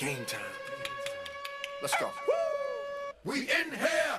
Game time. Let's go. We in here.